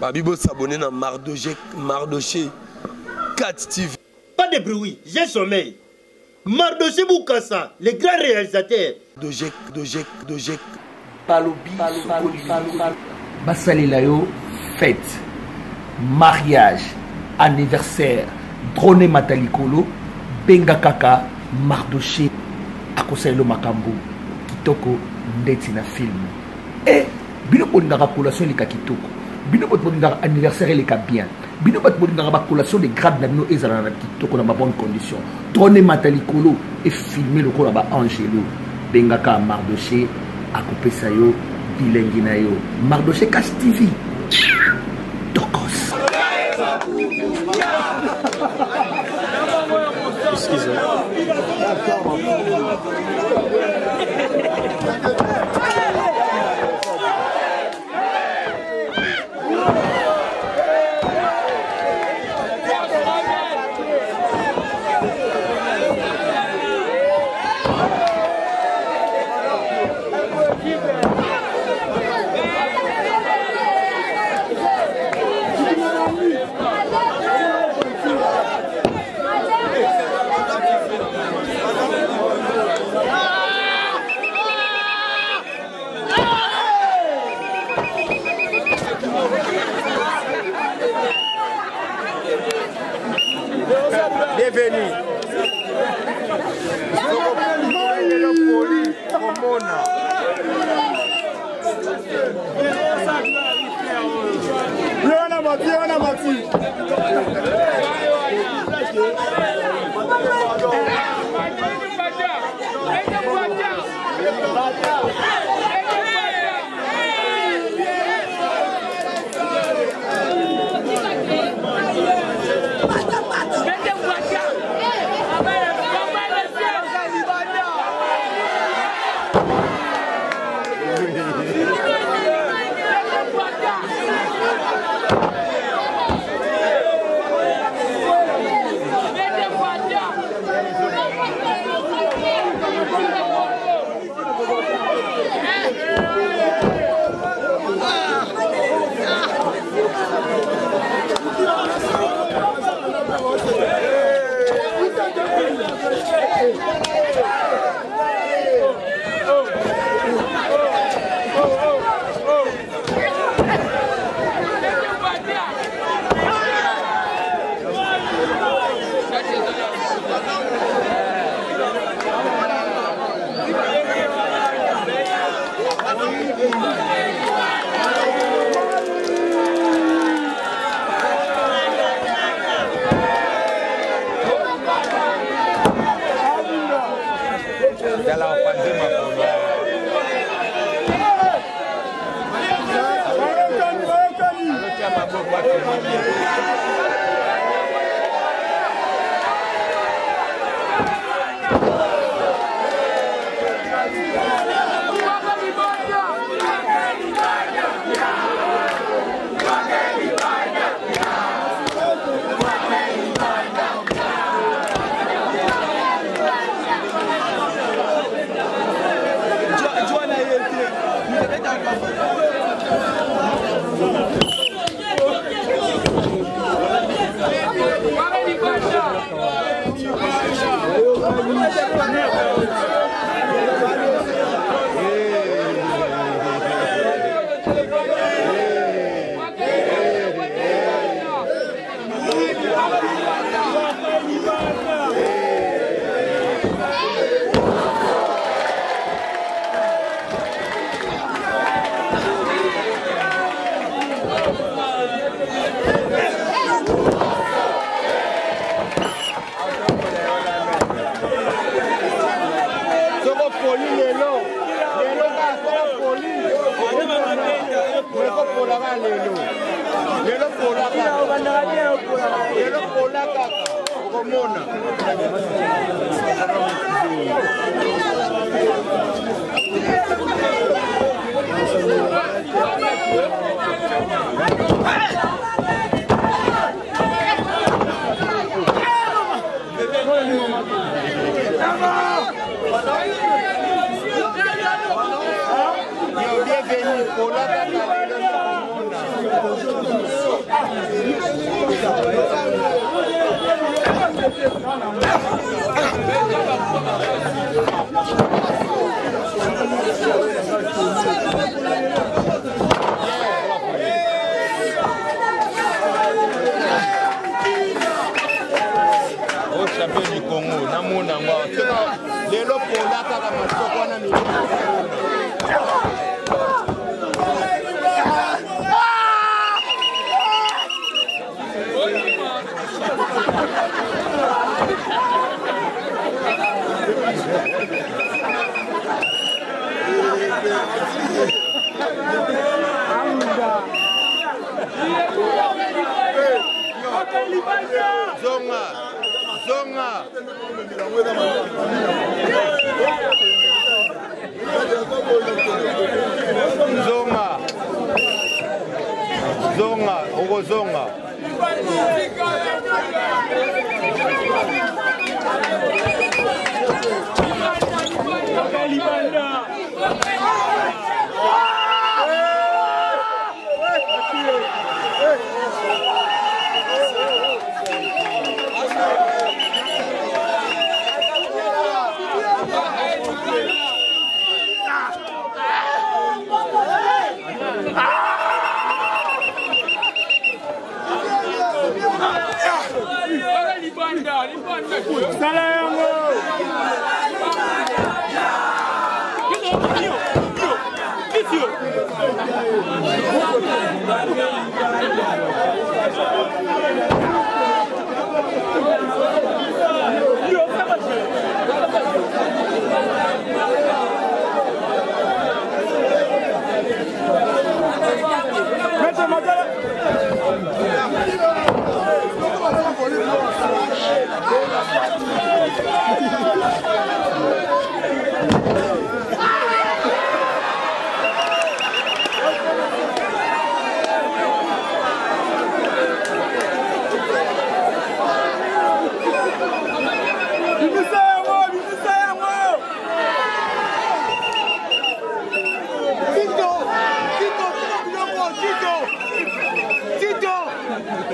Babibo s'abonner dans Mardoché, Mardoché 4 TV. Pas de bruit, j'ai sommeil. Mardoché Boukassa, le grand réalisateur. Dojek, Dojek, Dojek. Palobi, Basali Layo, fête, mariage, anniversaire, drone matalikolo, benga kaka, Mardoché, akosayelo makambo, kitoko, ndeti na film. Et, eh, biloko ndaka population elika kitoko bino bato na anniversaire cap bien bino bato bolingaka collation de grade na bino ezala na Toko na matalikolo condition filmer le efilme ba bengaka mardoché akopesa yo bilengi na yo mardoché cash tv tokos Excusez-moi. est venu tokokolengela poli komona leo na mati leo na mati Hallelujah. lelo kola kaka okomona Thank you.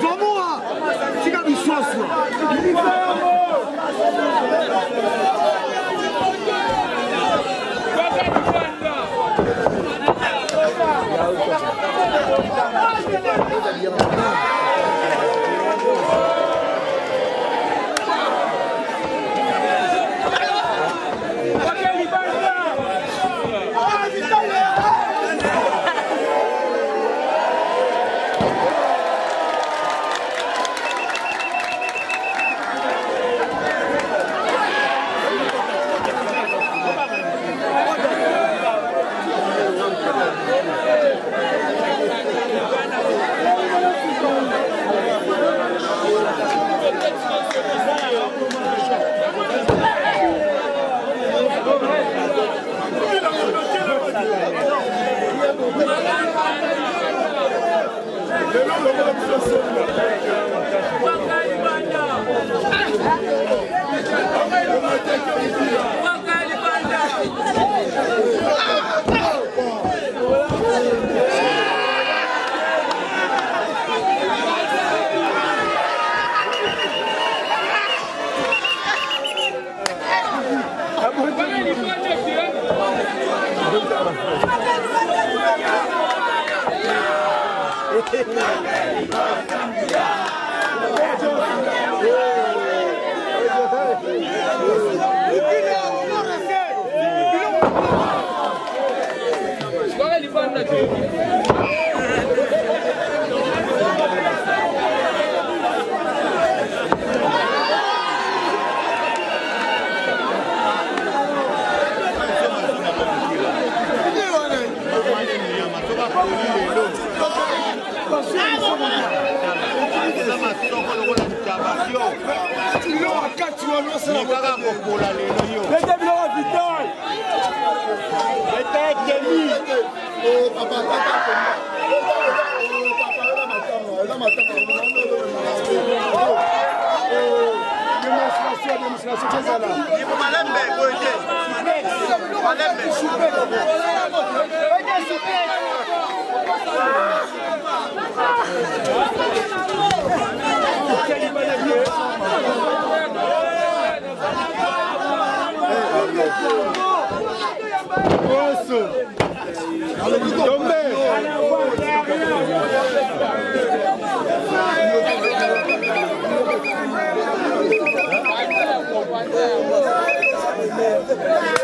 Vamos lá! Diga-me sócio! Diga-me sócio! ¡Vamos, vamos, vamos la Toma na kaka kokola lelo yo ete biloko vital ete ekeli démonstration démonstration ezala malembe boye te malembe Osso. Tombe. Tombe.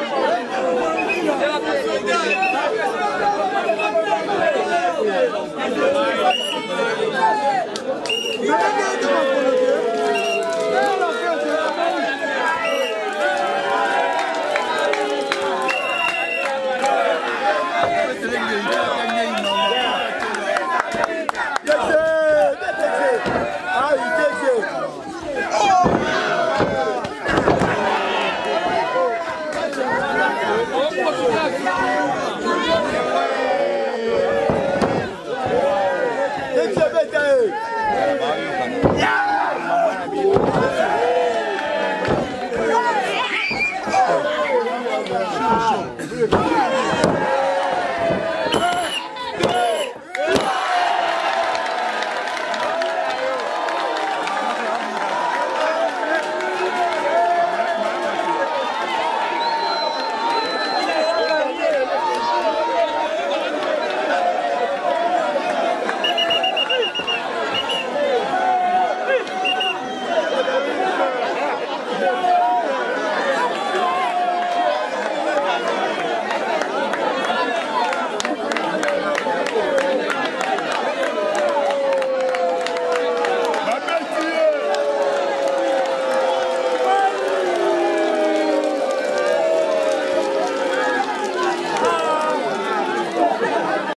Yeah. Hey!